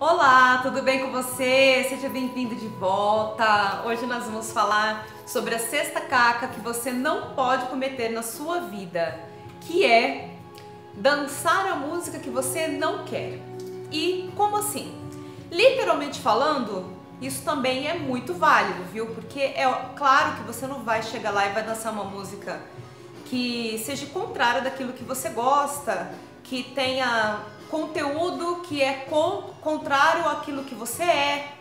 Olá, tudo bem com você? Seja bem-vindo de volta. Hoje nós vamos falar sobre a sexta caca que você não pode cometer na sua vida, que é dançar a música que você não quer. E como assim? Literalmente falando, isso também é muito válido, viu? Porque é claro que você não vai chegar lá e vai dançar uma música que seja contrária daquilo que você gosta, que tenha conteúdo que é contrário àquilo que você é,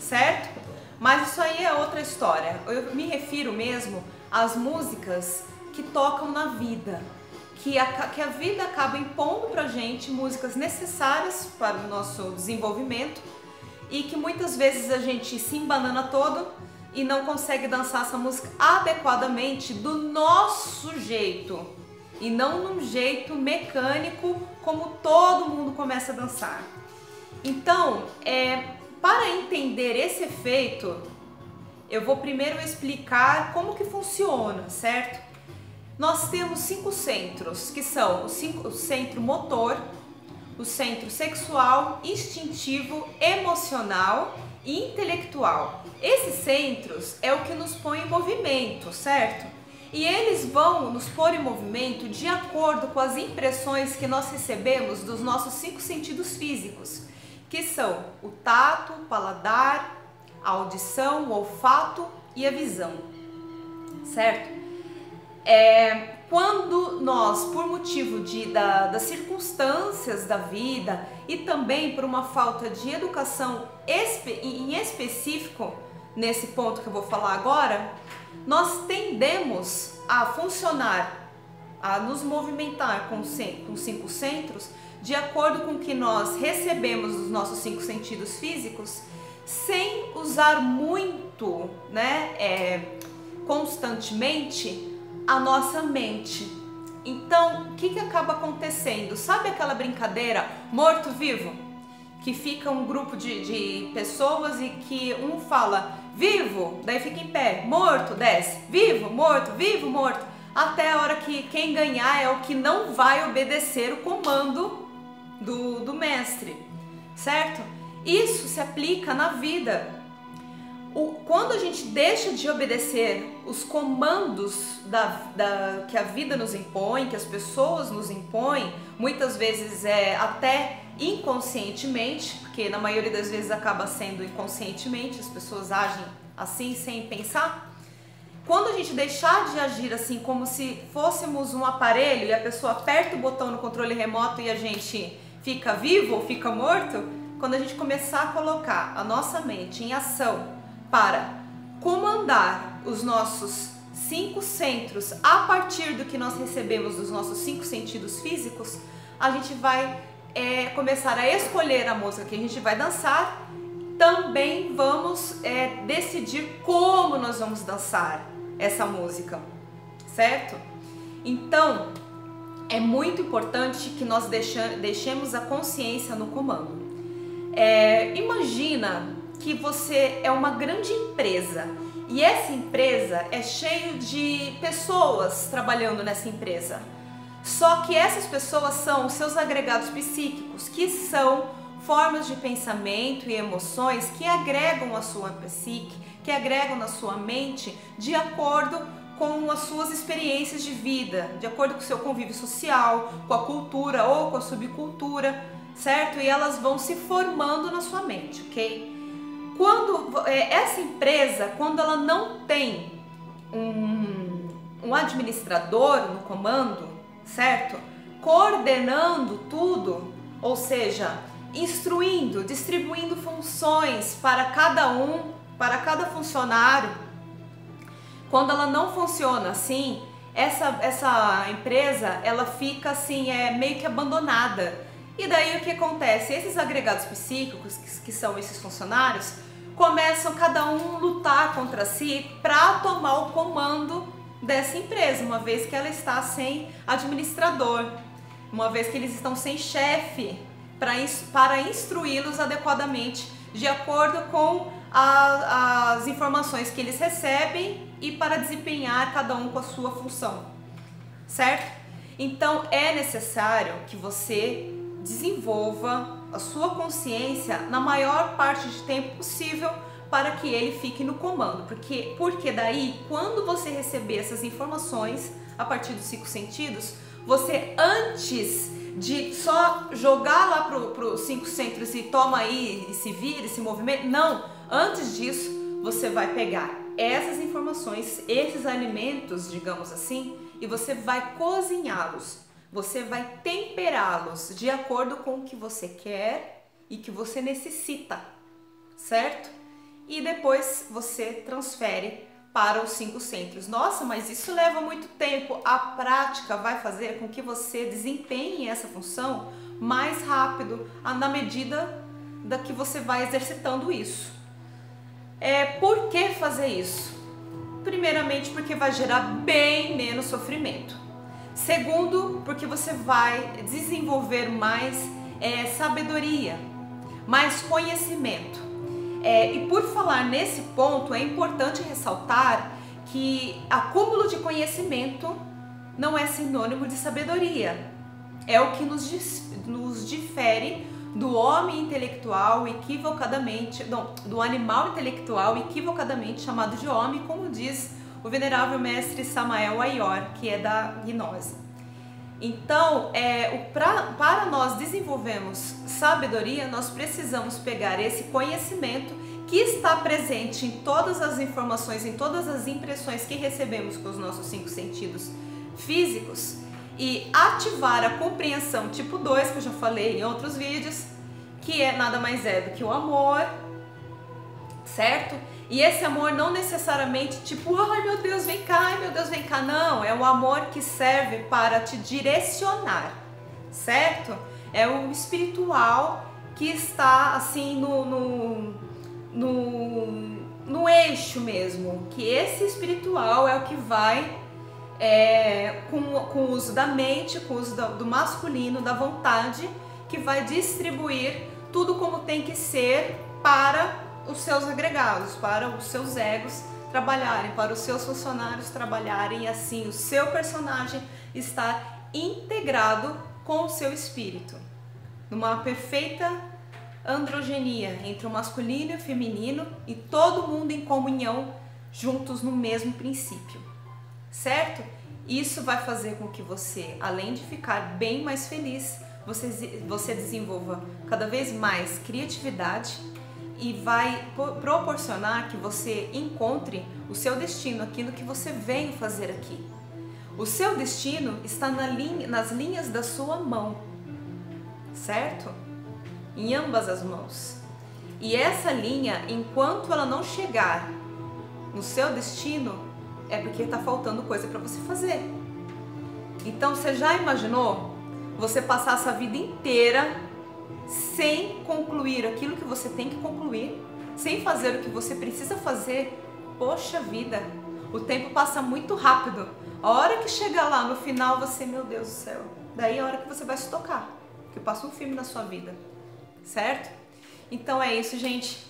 certo? Mas isso aí é outra história. Eu me refiro mesmo às músicas que tocam na vida, que a, que a vida acaba impondo pra gente músicas necessárias para o nosso desenvolvimento e que muitas vezes a gente se embanana todo e não consegue dançar essa música adequadamente do nosso jeito e não num jeito mecânico como todo mundo começa a dançar. Então, é, para entender esse efeito, eu vou primeiro explicar como que funciona, certo? Nós temos cinco centros, que são o, cinco, o centro motor, o centro sexual, instintivo, emocional e intelectual. Esses centros é o que nos põe em movimento, certo? E eles vão nos pôr em movimento de acordo com as impressões que nós recebemos dos nossos cinco sentidos físicos, que são o tato, o paladar, a audição, o olfato e a visão, certo? É, quando nós, por motivo de, da, das circunstâncias da vida e também por uma falta de educação espe, em específico, nesse ponto que eu vou falar agora, nós tendemos a funcionar, a nos movimentar com, com cinco centros de acordo com o que nós recebemos dos nossos cinco sentidos físicos, sem usar muito, né, é, constantemente a nossa mente. Então, o que, que acaba acontecendo? Sabe aquela brincadeira morto-vivo? Que fica um grupo de, de pessoas e que um fala vivo, daí fica em pé, morto, desce, vivo, morto, vivo, morto, até a hora que quem ganhar é o que não vai obedecer o comando do, do mestre, certo? Isso se aplica na vida. O, quando a gente deixa de obedecer os comandos da, da, que a vida nos impõe, que as pessoas nos impõem, muitas vezes é até inconscientemente, porque na maioria das vezes acaba sendo inconscientemente, as pessoas agem assim sem pensar. Quando a gente deixar de agir assim como se fôssemos um aparelho e a pessoa aperta o botão no controle remoto e a gente fica vivo ou fica morto, quando a gente começar a colocar a nossa mente em ação para comandar os nossos cinco centros a partir do que nós recebemos dos nossos cinco sentidos físicos, a gente vai é, começar a escolher a música que a gente vai dançar, também vamos é, decidir como nós vamos dançar essa música, certo? Então, é muito importante que nós deixemos a consciência no comando. É, imagina que você é uma grande empresa e essa empresa é cheia de pessoas trabalhando nessa empresa. Só que essas pessoas são os seus agregados psíquicos, que são formas de pensamento e emoções que agregam a sua psique, que agregam na sua mente de acordo com as suas experiências de vida, de acordo com o seu convívio social, com a cultura ou com a subcultura, certo? E elas vão se formando na sua mente, ok? Quando é, essa empresa, quando ela não tem um, um administrador no comando, certo? Coordenando tudo, ou seja, instruindo, distribuindo funções para cada um, para cada funcionário. Quando ela não funciona assim, essa, essa empresa ela fica assim, é meio que abandonada. E daí o que acontece? Esses agregados psíquicos, que, que são esses funcionários, começam cada um lutar contra si para tomar o comando dessa empresa, uma vez que ela está sem administrador, uma vez que eles estão sem chefe para instruí-los adequadamente, de acordo com a, as informações que eles recebem e para desempenhar cada um com a sua função, certo? Então é necessário que você desenvolva a sua consciência na maior parte de tempo possível para que ele fique no comando. Porque, porque daí, quando você receber essas informações a partir dos cinco sentidos, você antes de só jogar lá para os cinco centros e toma aí e se vira, e se movimenta, não. Antes disso, você vai pegar essas informações, esses alimentos, digamos assim, e você vai cozinhá-los. Você vai temperá-los de acordo com o que você quer e que você necessita, certo? E depois você transfere para os cinco centros. Nossa, mas isso leva muito tempo. A prática vai fazer com que você desempenhe essa função mais rápido, na medida da que você vai exercitando isso. É, por que fazer isso? Primeiramente, porque vai gerar bem menos sofrimento. Segundo, porque você vai desenvolver mais é, sabedoria, mais conhecimento. É, e por falar nesse ponto, é importante ressaltar que acúmulo de conhecimento não é sinônimo de sabedoria. É o que nos, nos difere do homem intelectual equivocadamente, não, do animal intelectual equivocadamente chamado de homem, como diz o venerável mestre Samael Ayor, que é da gnose. Então, é, o, pra, para nós desenvolvermos sabedoria, nós precisamos pegar esse conhecimento que está presente em todas as informações, em todas as impressões que recebemos com os nossos cinco sentidos físicos e ativar a compreensão tipo 2, que eu já falei em outros vídeos, que é nada mais é do que o amor, certo? E esse amor não necessariamente tipo, ai meu Deus, vem cá, ai meu Deus, vem cá, não. É o amor que serve para te direcionar, certo? É o espiritual que está assim no, no, no, no eixo mesmo. Que esse espiritual é o que vai é, com, com o uso da mente, com o uso do, do masculino, da vontade, que vai distribuir tudo como tem que ser para os seus agregados, para os seus egos trabalharem, para os seus funcionários trabalharem e assim o seu personagem estar integrado com o seu espírito, numa perfeita androgenia entre o masculino e o feminino e todo mundo em comunhão juntos no mesmo princípio, certo? Isso vai fazer com que você, além de ficar bem mais feliz, você, você desenvolva cada vez mais criatividade e vai proporcionar que você encontre o seu destino, aquilo que você veio fazer aqui. O seu destino está na linha, nas linhas da sua mão, certo? Em ambas as mãos. E essa linha, enquanto ela não chegar no seu destino, é porque está faltando coisa para você fazer. Então, você já imaginou você passar essa vida inteira sem concluir aquilo que você tem que concluir, sem fazer o que você precisa fazer, poxa vida, o tempo passa muito rápido. A hora que chegar lá no final, você, meu Deus do céu, daí é a hora que você vai se tocar, que passa um filme na sua vida, certo? Então é isso, gente.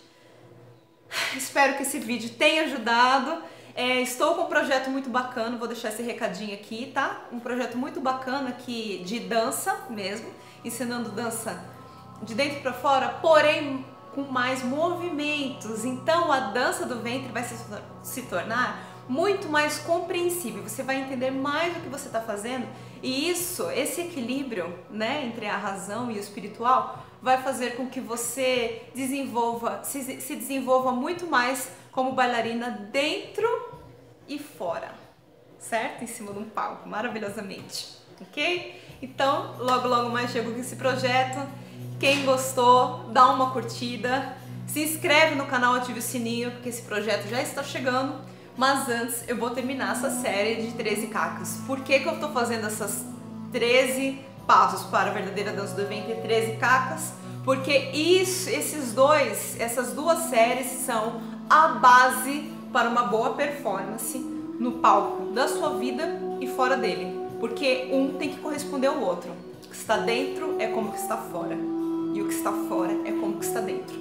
Espero que esse vídeo tenha ajudado. É, estou com um projeto muito bacana, vou deixar esse recadinho aqui, tá? Um projeto muito bacana aqui de dança mesmo, ensinando dança de dentro para fora, porém com mais movimentos. Então a dança do ventre vai se, se tornar muito mais compreensível. Você vai entender mais o que você está fazendo e isso, esse equilíbrio, né, entre a razão e o espiritual, vai fazer com que você desenvolva, se, se desenvolva muito mais como bailarina dentro e fora, certo? Em cima de um palco, maravilhosamente, ok? Então, logo logo mais chego com esse projeto. Quem gostou, dá uma curtida, se inscreve no canal, ative o sininho, porque esse projeto já está chegando. Mas antes eu vou terminar essa série de 13 cacas. Por que, que eu estou fazendo essas 13 passos para a verdadeira dança do ventre 13 cacas? Porque isso, esses dois, essas duas séries são a base para uma boa performance no palco da sua vida e fora dele. Porque um tem que corresponder ao outro. O que está dentro é como que está fora e o que está fora é como que está dentro,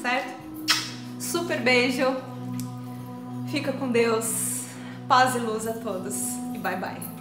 certo? Super beijo, fica com Deus, paz e luz a todos e bye bye.